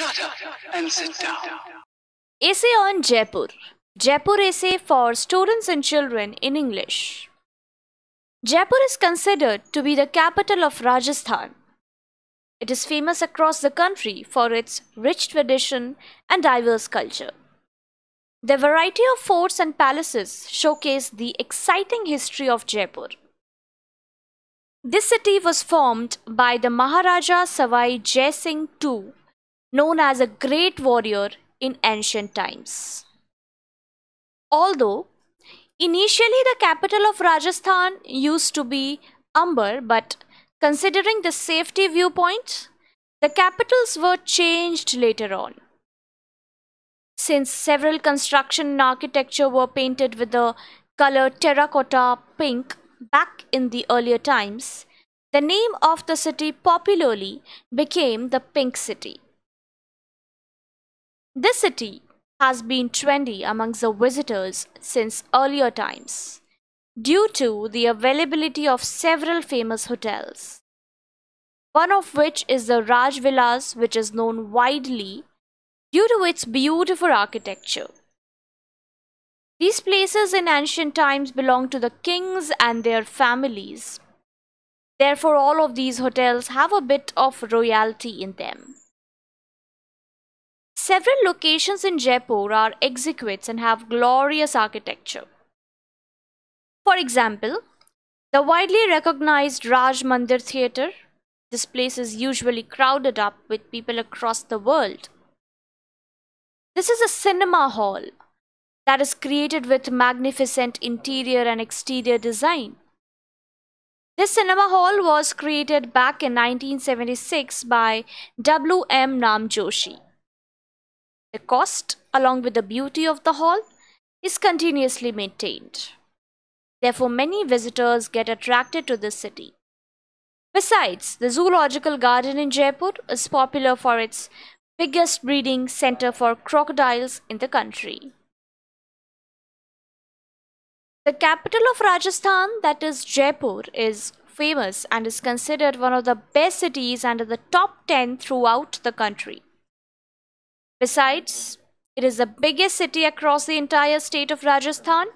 Shut up and sit down. Essay on Jaipur. Jaipur essay for students and children in English. Jaipur is considered to be the capital of Rajasthan. It is famous across the country for its rich tradition and diverse culture. The variety of forts and palaces showcase the exciting history of Jaipur. This city was formed by the Maharaja Sawai Jai Singh II, known as a great warrior in ancient times. Although initially the capital of Rajasthan used to be Amber, but considering the safety viewpoint, the capitals were changed later on. Since several construction and architecture were painted with the color terracotta pink back in the earlier times, the name of the city popularly became the Pink City. This city has been trendy amongst the visitors since earlier times due to the availability of several famous hotels. One of which is the Raj Villas, which is known widely due to its beautiful architecture. These places in ancient times belonged to the kings and their families. Therefore, all of these hotels have a bit of royalty in them. Several locations in Jaipur are exquisite and have glorious architecture. For example, the widely recognized Raj Mandir Theatre. This place is usually crowded up with people across the world. This is a cinema hall that is created with magnificent interior and exterior design. This cinema hall was created back in 1976 by W. M. Namjoshi. The cost, along with the beauty of the hall, is continuously maintained. Therefore, many visitors get attracted to this city. Besides, the Zoological Garden in Jaipur is popular for its biggest breeding center for crocodiles in the country. The capital of Rajasthan, that is Jaipur, is famous and is considered one of the best cities and the top 10 throughout the country. Besides, it is the biggest city across the entire state of Rajasthan.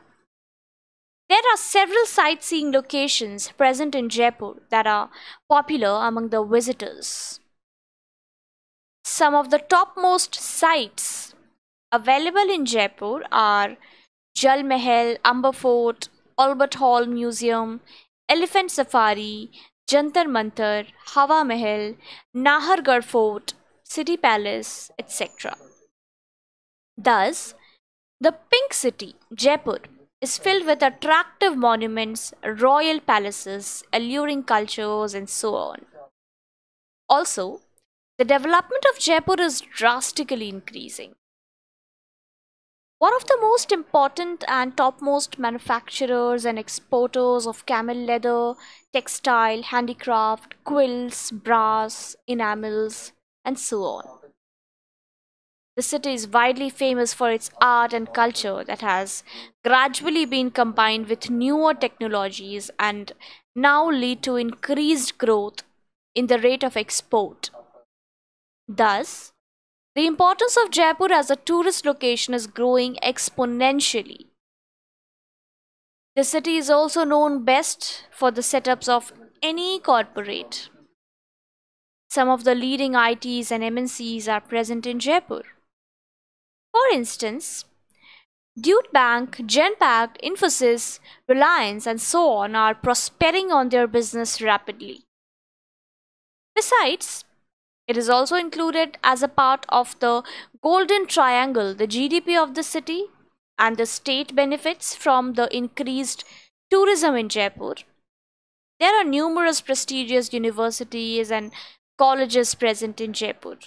There are several sightseeing locations present in Jaipur that are popular among the visitors. Some of the topmost sites available in Jaipur are Jal Mahal, Amber Fort, Albert Hall Museum, Elephant Safari, Jantar Mantar, Hawa Mahal, Nahargarh Fort, City Palace, etc. Thus, the Pink City, Jaipur, is filled with attractive monuments, royal palaces, alluring cultures, and so on. Also, the development of Jaipur is drastically increasing. One of the most important and topmost manufacturers and exporters of camel leather, textile, handicraft, quills, brass, enamels, and so on. The city is widely famous for its art and culture that has gradually been combined with newer technologies and now lead to increased growth in the rate of export. Thus, the importance of Jaipur as a tourist location is growing exponentially. The city is also known best for the setups of any corporate. Some of the leading ITs and MNCs are present in Jaipur. For instance, Deutsche Bank, Genpact, Infosys, Reliance, and so on are prospering on their business rapidly. Besides, it is also included as a part of the Golden Triangle, the GDP of the city, and the state benefits from the increased tourism in Jaipur. There are numerous prestigious universities and colleges present in Jaipur.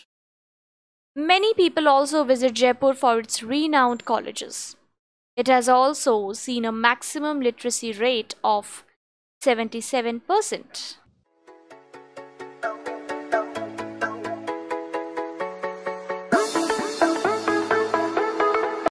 Many people also visit Jaipur for its renowned colleges. It has also seen a maximum literacy rate of 77%.